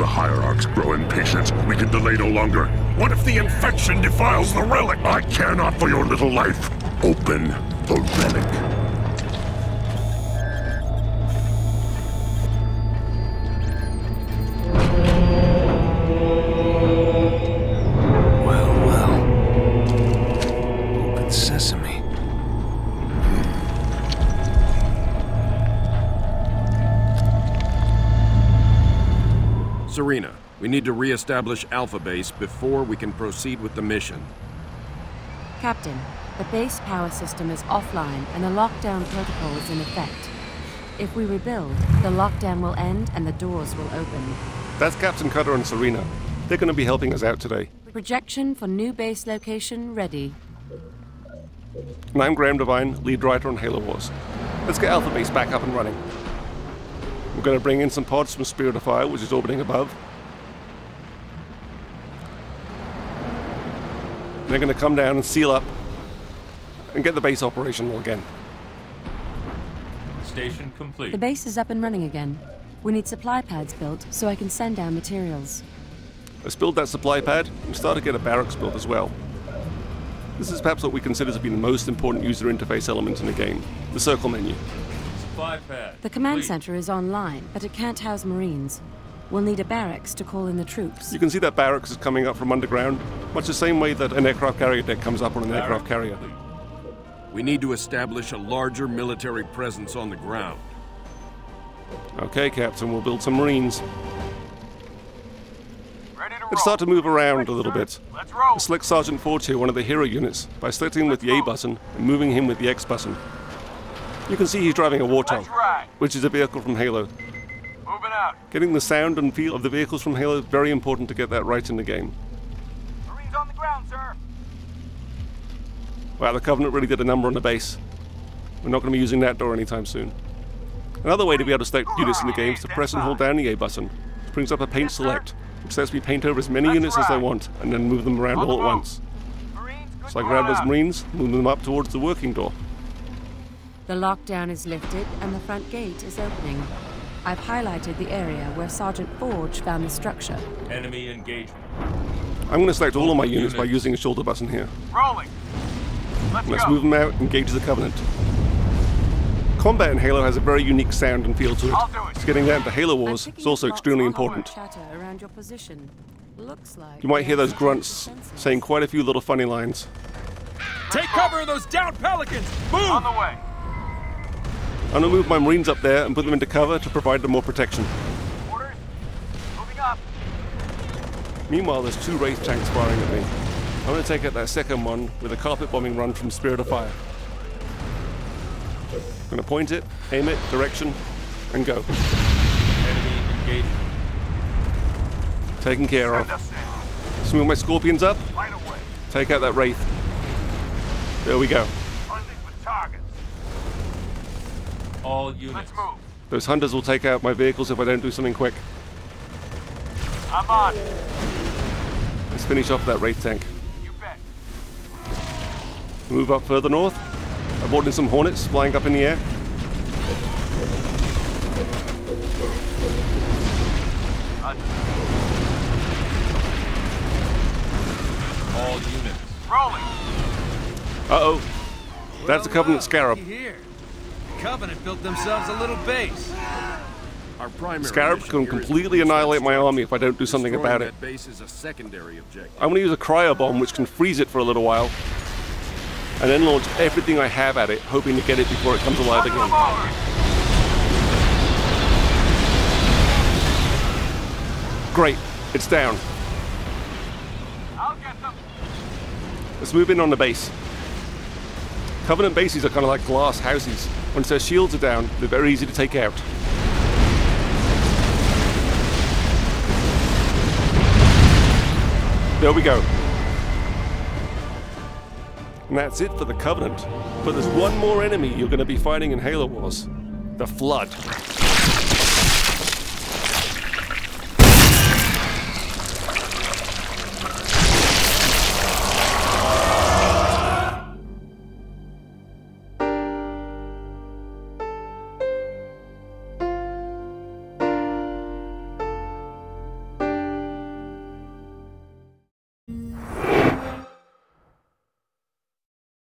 The hierarchs grow impatient. We can delay no longer. What if the infection defiles the relic? I care not for your little life. Open the relic. Well, well. Open sesame. Serina, we need to re-establish Alpha Base before we can proceed with the mission. Captain, the base power system is offline and the lockdown protocol is in effect. If we rebuild, the lockdown will end and the doors will open. That's Captain Cutter and Serina. They're going to be helping us out today. Projection for new base location ready. And I'm Graeme Devine, lead writer on Halo Wars. Let's get Alpha Base back up and running. We're going to bring in some pods from Spirit of Fire, which is orbiting above. They're going to come down and seal up and get the base operational again. Station complete. The base is up and running again. We need supply pads built so I can send down materials. Let's build that supply pad and start to get a barracks built as well. This is perhaps what we consider to be the most important user interface element in the game the circle menu. Supply pad. The command complete. center is online, but it can't house Marines. We'll need a barracks to call in the troops. You can see that barracks is coming up from underground, much the same way that an aircraft carrier deck comes up on an aircraft carrier. We need to establish a larger military presence on the ground. Okay, Captain, we'll build some Marines. Let's start to move around a little bit. Let's Select Sergeant Forge, one of the hero units, by selecting him with the A button and moving him with the X button. You can see he's driving a Warthog, which is a vehicle from Halo. Moving out. Getting the sound and feel of the vehicles from Halo is very important to get that right in the game. Marines on the ground, sir. Wow, the Covenant really did a number on the base. We're not going to be using that door anytime soon. Another way to be able to select units in the game is to press and hold down the A button. It brings up a paint select, which lets me paint over as many units as I want and then move them around all at once. Marines, So I grab those. Marines, move them up towards the working door. The lockdown is lifted and the front gate is opening. I've highlighted the area where Sergeant Forge found the structure. Enemy engagement. I'm going to select all of my units by using a shoulder button here. Rolling. Let's Let's go. move them out and engage the Covenant. Combat in Halo has a very unique sound and feel to it. I'll do it. So getting down to Halo Wars picking is also extremely important. Chatter around your position. Looks like You might hear those grunts saying quite a few little funny lines. Take cover of those down pelicans! Move! On the way. I'm going to move my Marines up there and put them into cover to provide them more protection. Orders. Moving up. Meanwhile, there's two Wraith tanks firing at me. I'm going to take out that second one with a carpet bombing run from Spirit of Fire. I'm going to point it, aim it, direction, and go. Enemy engagement. Taken care of. us. Let's move my Scorpions up, take out that Wraith. There we go. All units. Let's move. Those hunters will take out my vehicles if I don't do something quick. I'm on. Let's finish off that Wraith tank. You bet. Move up further north. I brought in some Hornets flying up in the air. All units. Rolling. Uh-oh. That's a Covenant Scarab. Here. Covenant built themselves a little base. Our primary Scarab can here is to completely annihilate my army if I don't do something about it. Base is a secondary objective. I'm going to use a cryo bomb which can freeze it for a little while, and then launch everything I have at it, hoping to get it before it comes alive again. Great, it's down. I'll get them. Let's move in on the base. Covenant bases are kind of like glass houses. Once their shields are down, they're very easy to take out. There we go. And that's it for the Covenant. But there's one more enemy you're going to be fighting in Halo Wars the Flood.